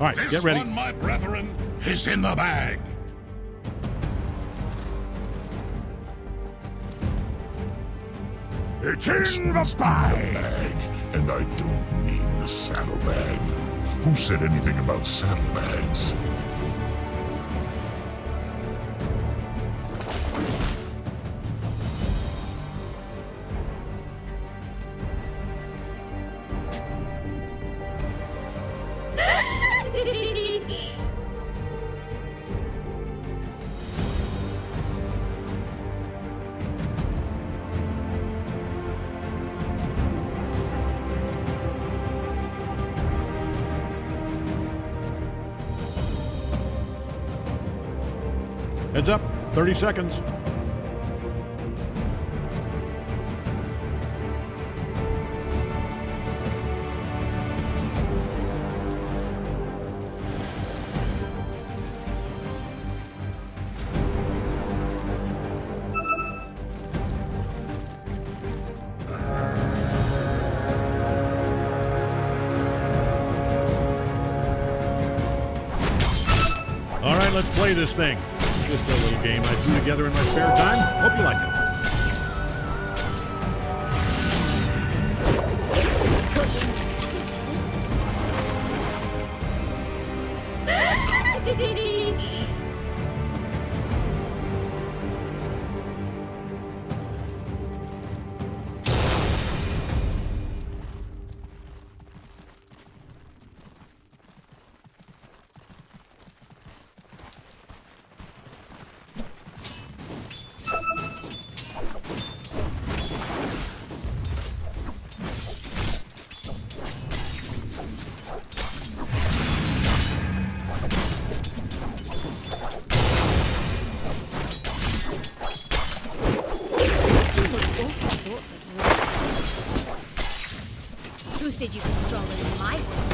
All right, This get ready. one, my brethren, is in the bag. It's in the bag. And I don't mean the saddlebag. Who said anything about saddlebags? Heads up. 30 seconds. All right, let's play this thing. Just a little game I threw together in my spare time. Hope you like it. Said you could stroll into my world?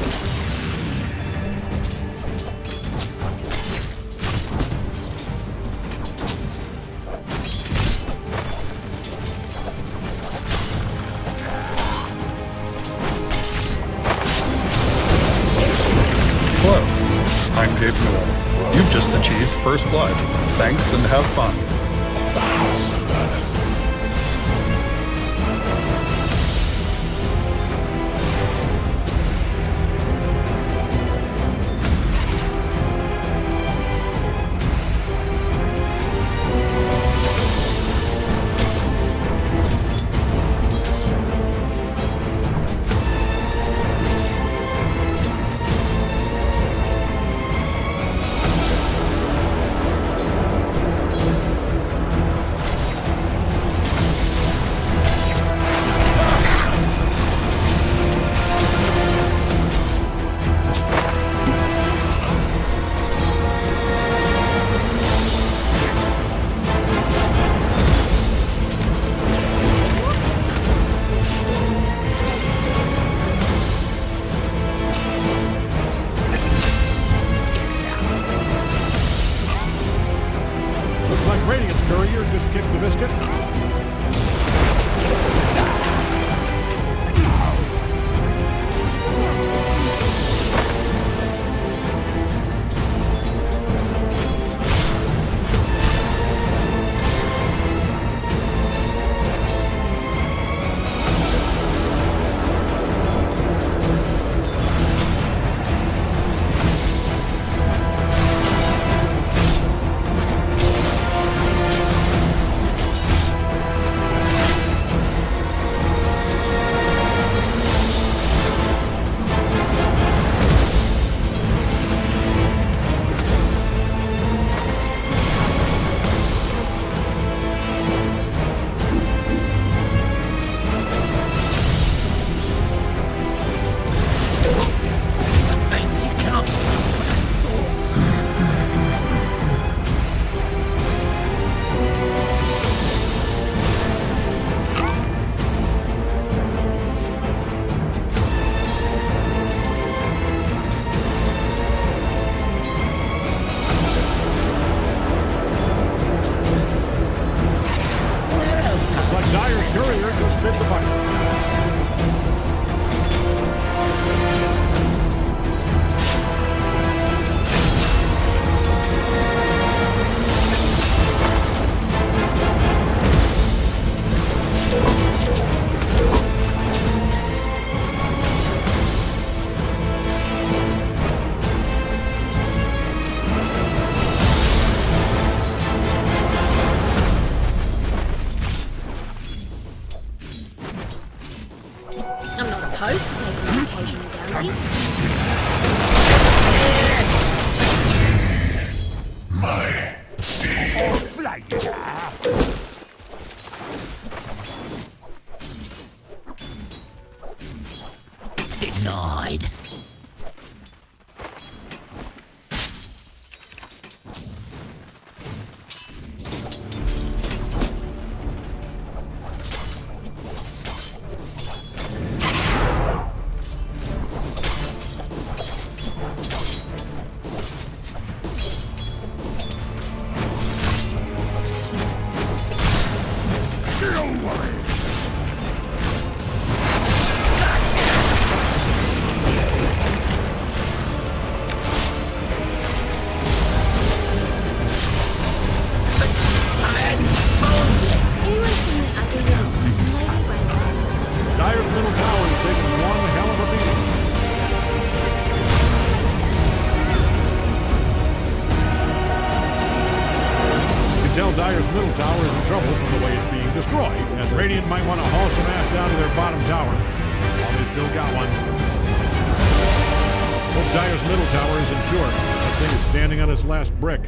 Short. That thing is standing on its last brick.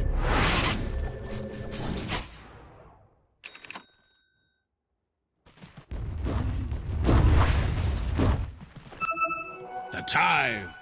The Tithe.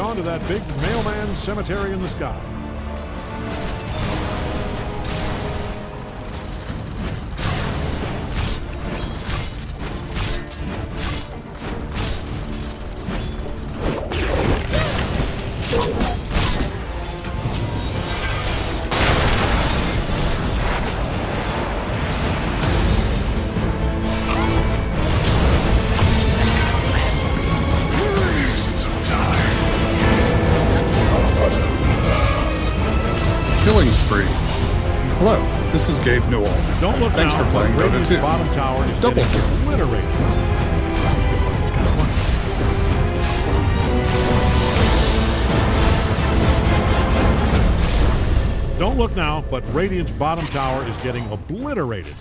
Gone to that big mailman cemetery in the sky. Gabe Newell. Don't look Thanks now, for playing but Dota 2. bottom tower is Double kill. obliterated. It's kind of funny. Don't look now, but Radiant's bottom tower is getting obliterated.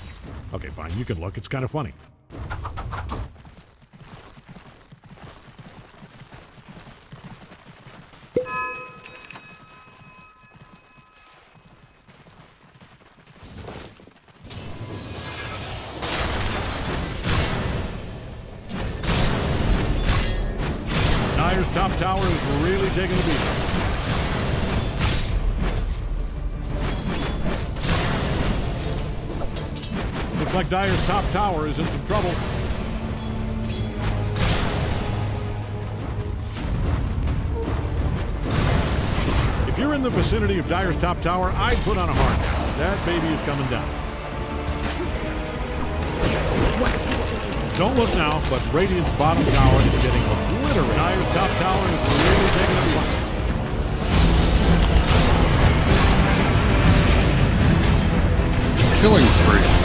Okay, fine, you can look. It's kind of funny. Top tower is in some trouble. If you're in the vicinity of Dire's top tower, I'd put on a hat. That baby is coming down. Don't look now, but Radiant's bottom tower is getting obliterated. Dire's top tower is really taking a fight. Killing spree.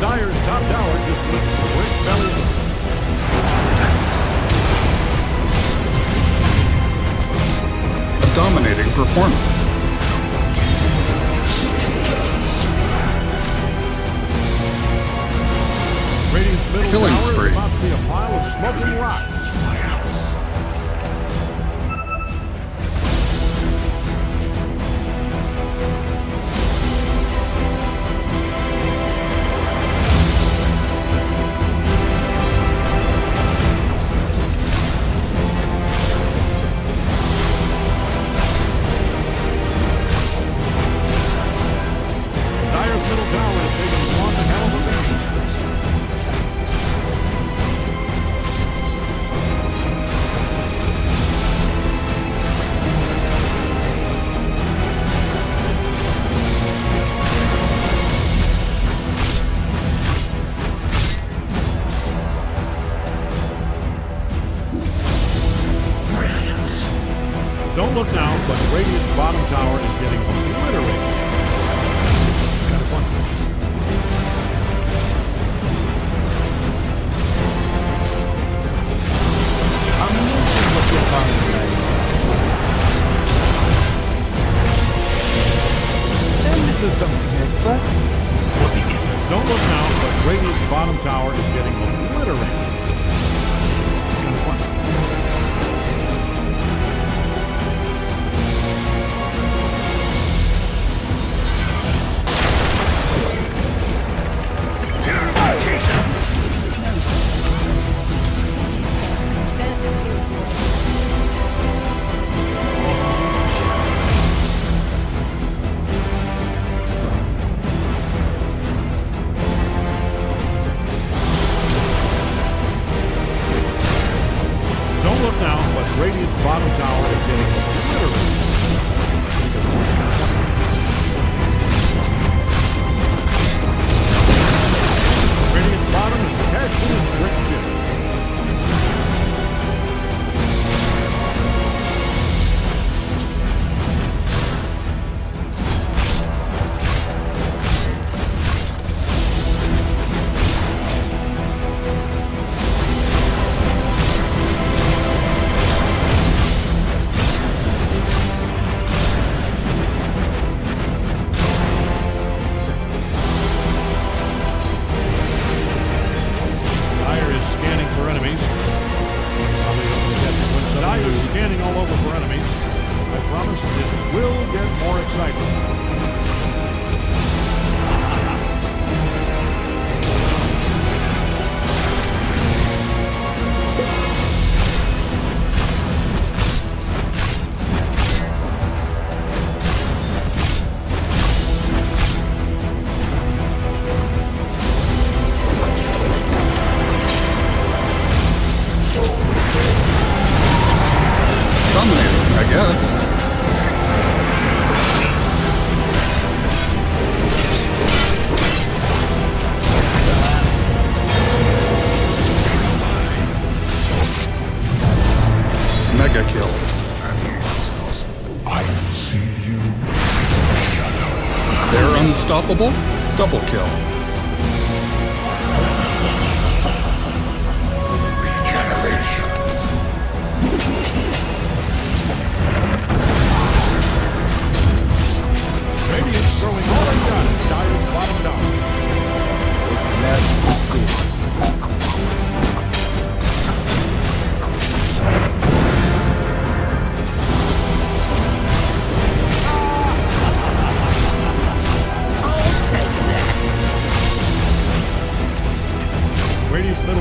Dire's top tower just went quick belly up. A dominating performance. Radiant's middle Killing tower spree. is about to be a pile of smoking rocks.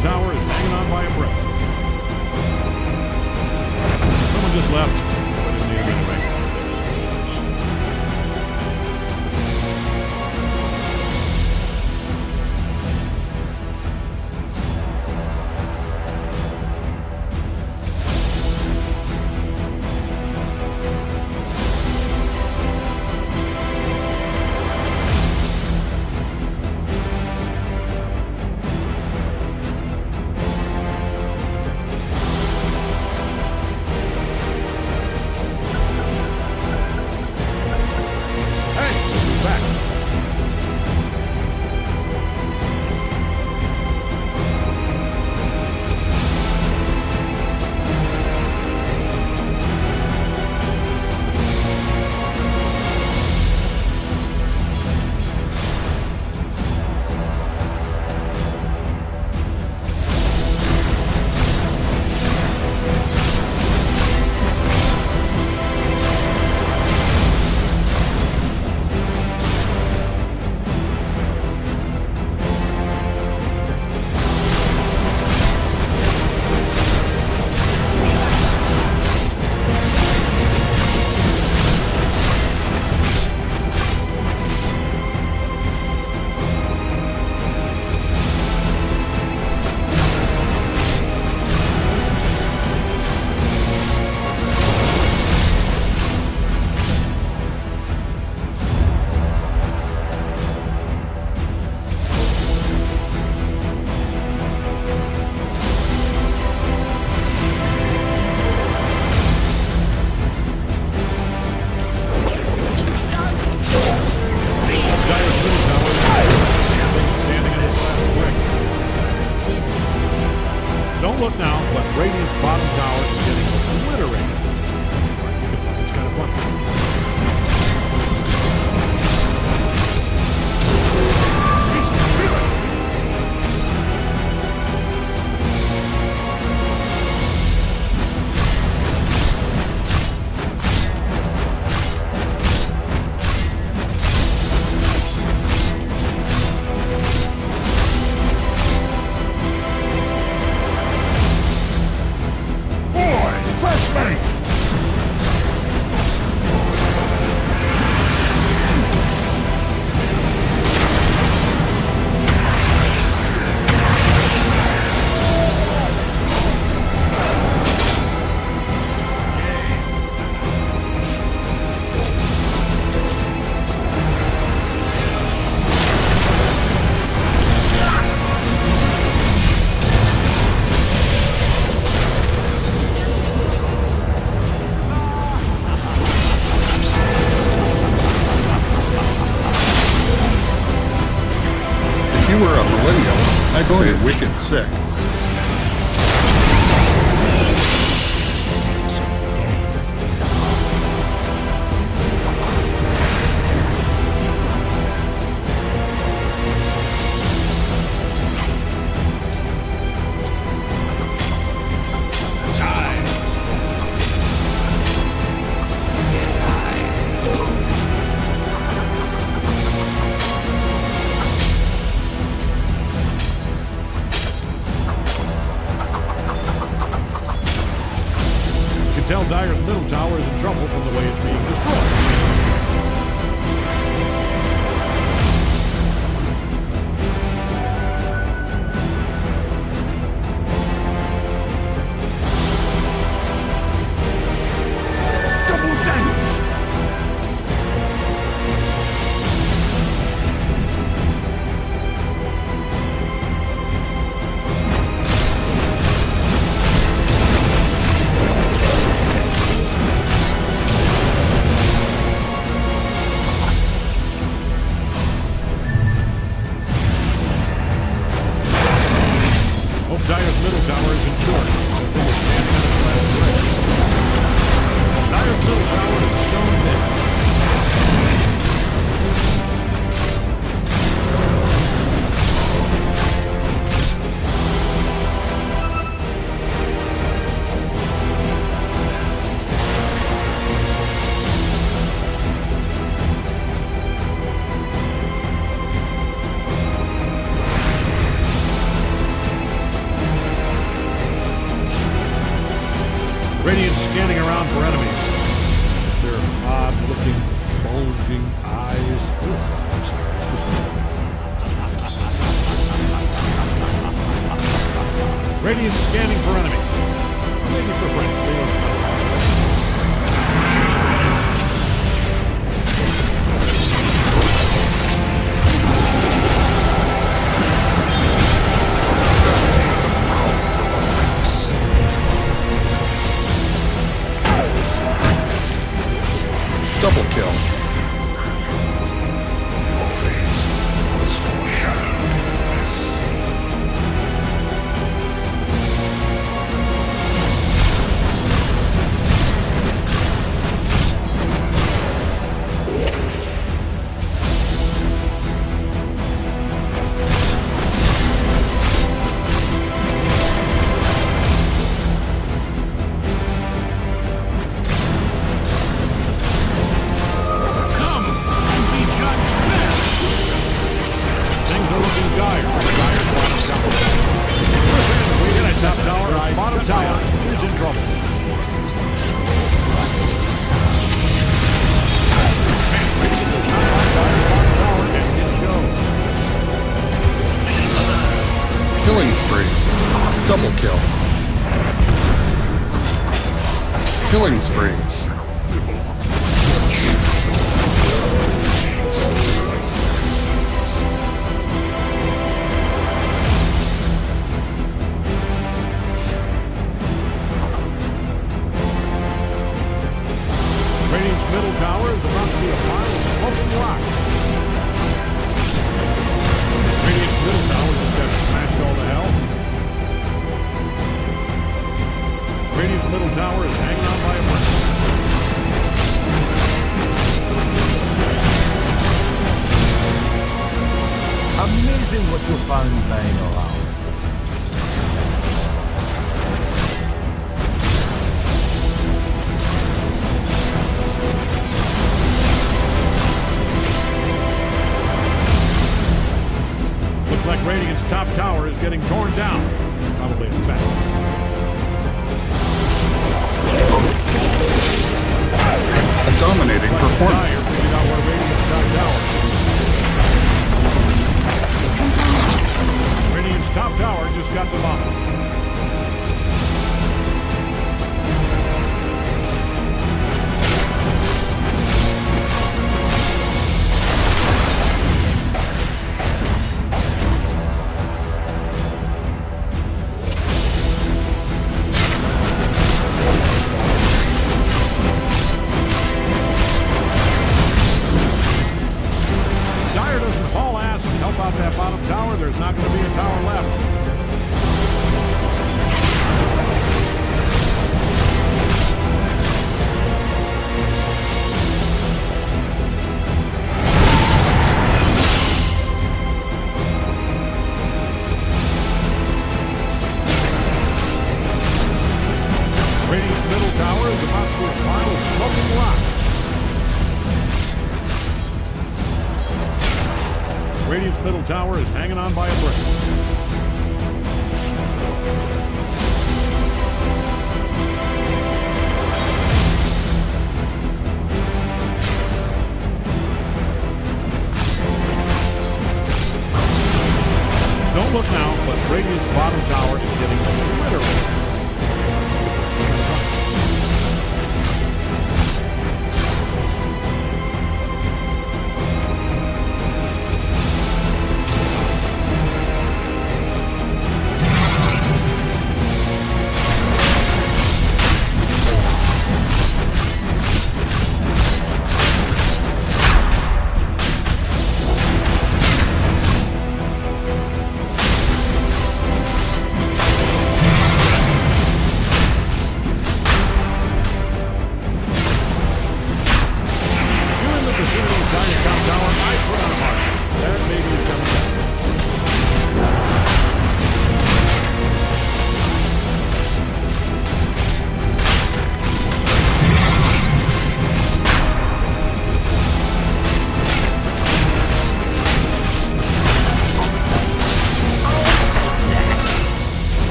Tower is hanging on by a breath. Someone just left, but isn't. Isn't what you found lying around.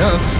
guess.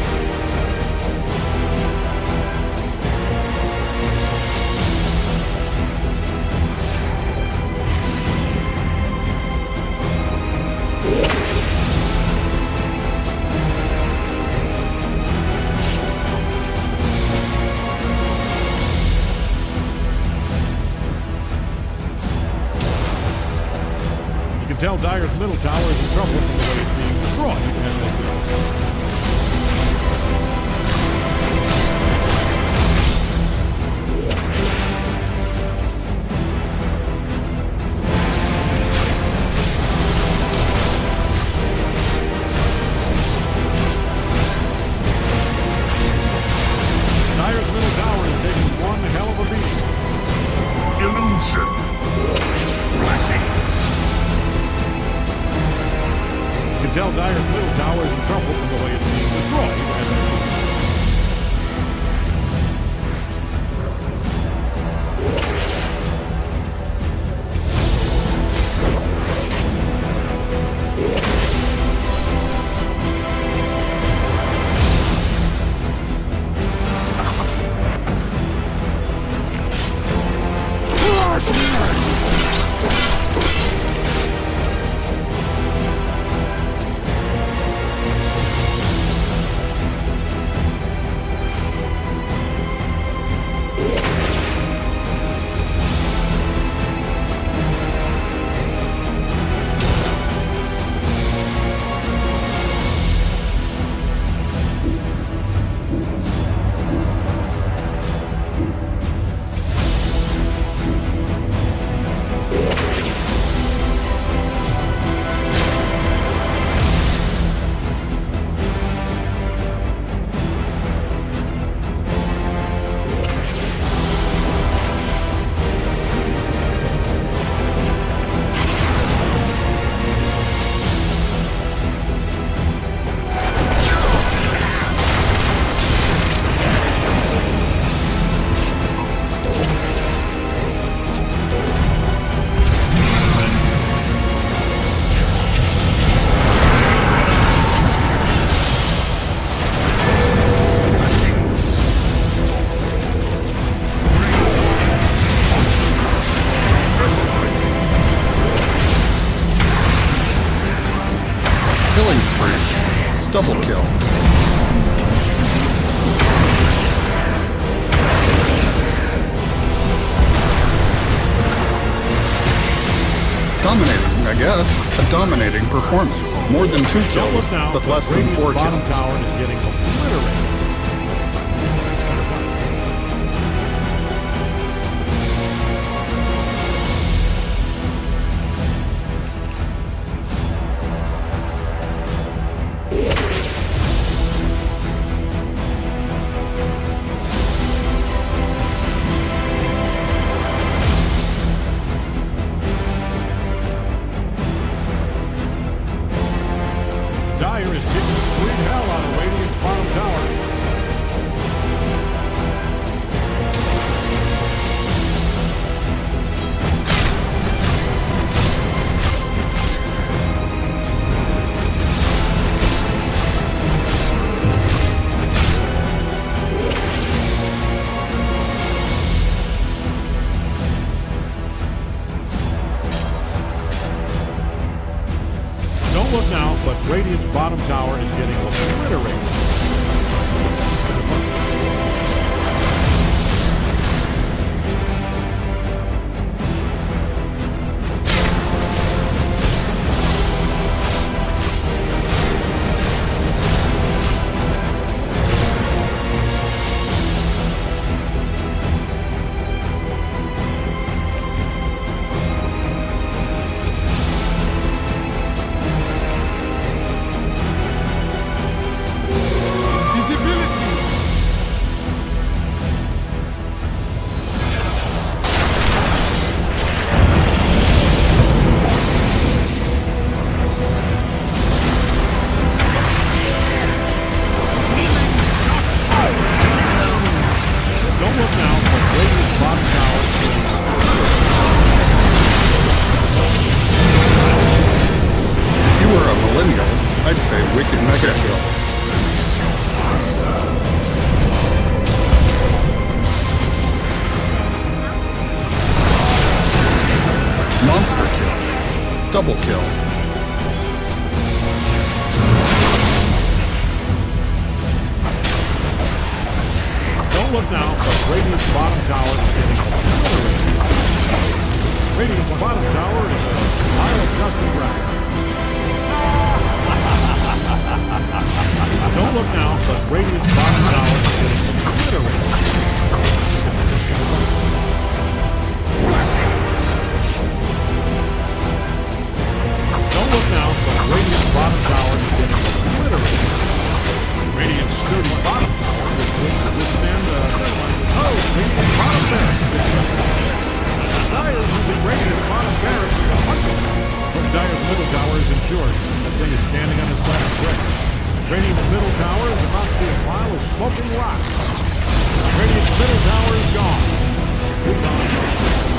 performance. More than two kills, but less than four kills. breaking his bottom barracks is a hunter. But Dire's middle tower is insured. The thing is standing on his last brick. Radiant's middle tower is about to be a pile of smoking rocks. Radiant's middle tower is gone. Who's on?